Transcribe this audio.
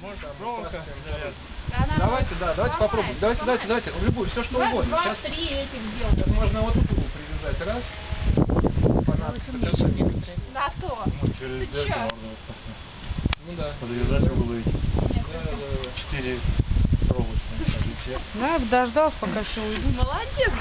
Можно Давайте, да, давайте попробуем. Давайте, давайте, давайте. Любую, все что Два, угодно. два, Сейчас, три этих сейчас можно вот эту привязать. Раз. Понадобится. На то. Через Ты можно Ну да. подвязать углы эти. Четыре проволочные. Да, дождался, пока все уйдут. Молодец.